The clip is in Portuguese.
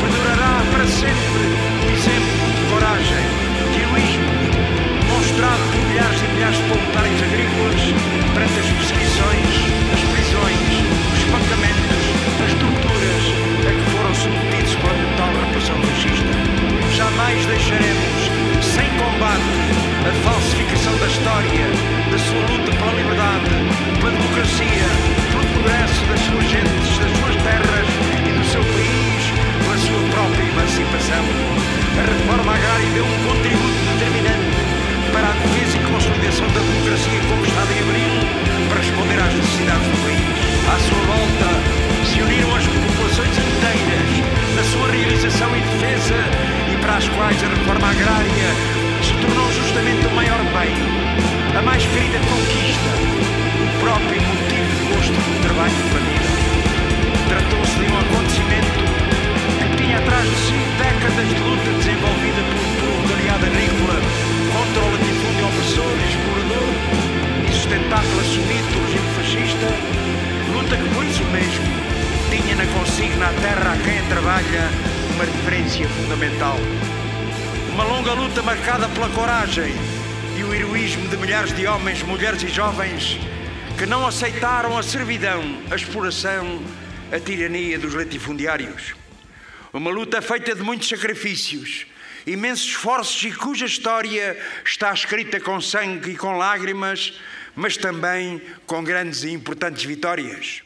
perdurará para sempre o exemplo de coragem, de heroísmo, mostrado por milhares e milhares de voluntários agrícolas perante as perseguições, as prisões, os espancamentos, as torturas a que foram submetidos pela total repressão fascista. Jamais deixaremos, sem combate, a falsificação da história, da sua luta pela liberdade, pela democracia, pelo progresso das suas gentes, das suas terras seu país pela sua própria emancipação. A reforma agrária deu um contributo determinante para a defesa e consolidação da democracia como Estado em abril para responder às necessidades do país. À sua volta, se uniram as populações inteiras na sua realização e defesa e para as quais a reforma agrária se tornou justamente o maior bem, a mais querida conquista, o próprio motivo de gosto do trabalho de família. Tratou-se de um acontecimento que tinha atrás de si décadas de luta desenvolvida pelo proletariado agrícola contra o latifúndio opressor e explorador e sustentado pela sunita do regime fascista, luta que por isso mesmo tinha na consigna a terra a quem trabalha uma referência fundamental. Uma longa luta marcada pela coragem e o heroísmo de milhares de homens, mulheres e jovens que não aceitaram a servidão, a exploração, a tirania dos latifundiários. Uma luta feita de muitos sacrifícios, imensos esforços e cuja história está escrita com sangue e com lágrimas, mas também com grandes e importantes vitórias.